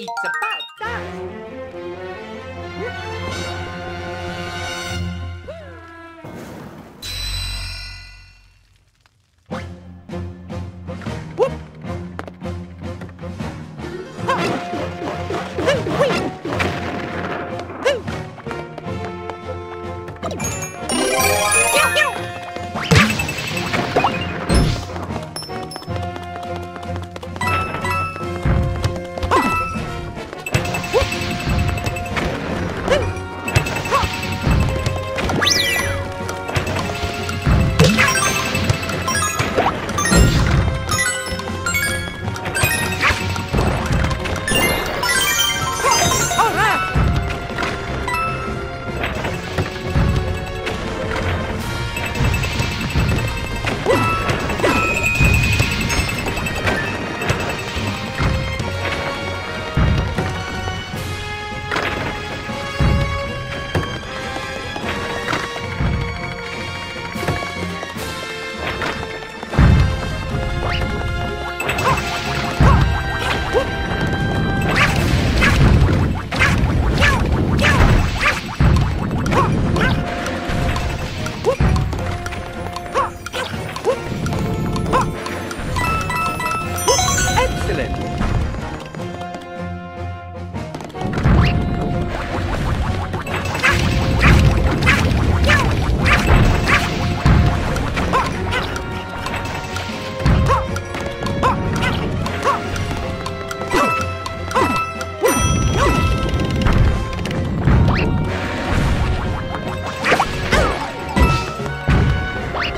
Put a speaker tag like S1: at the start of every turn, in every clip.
S1: It's a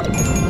S1: you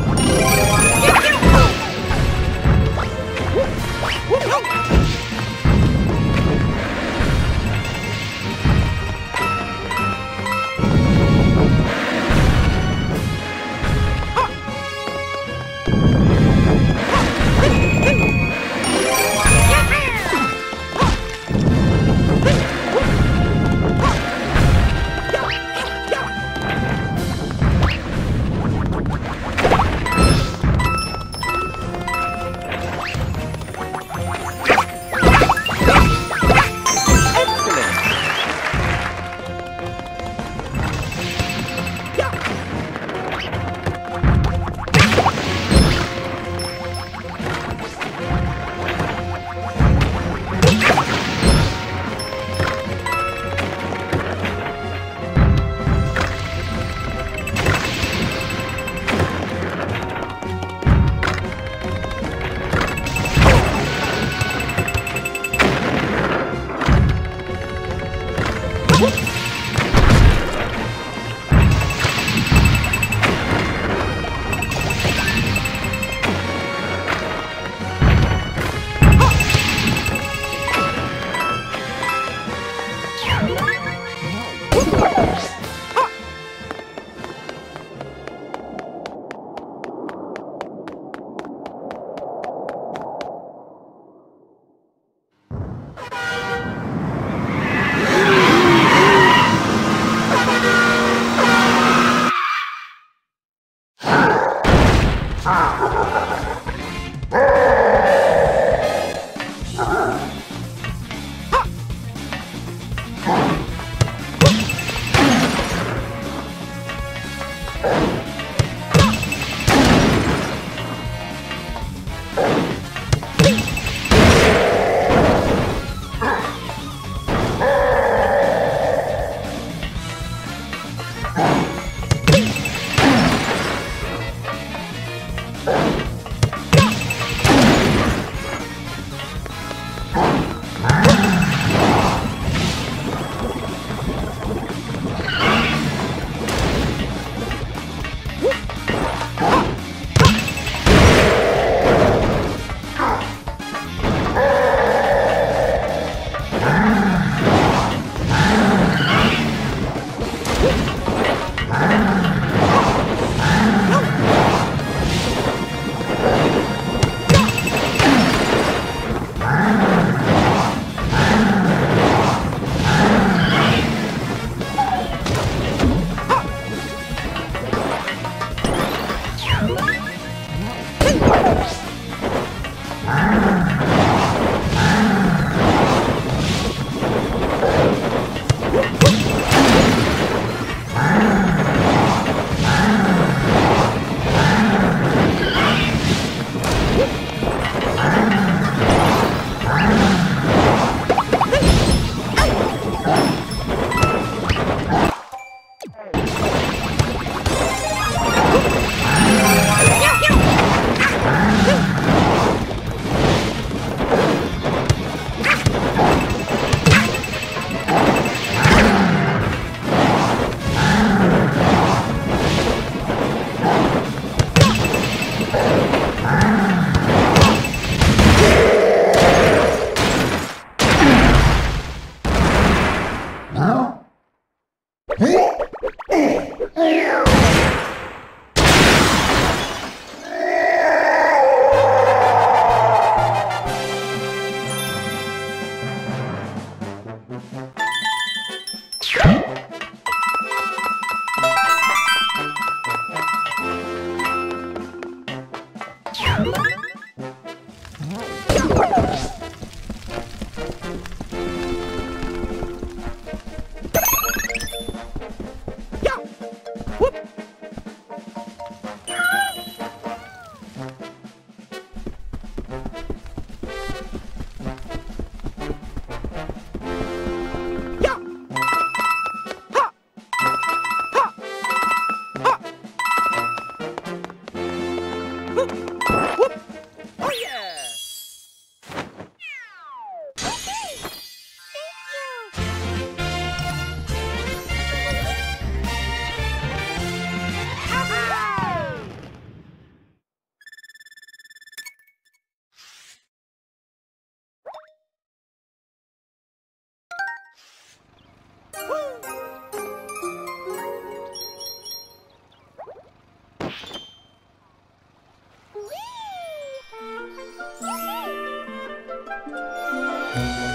S1: Ah! Thank you. Thank you.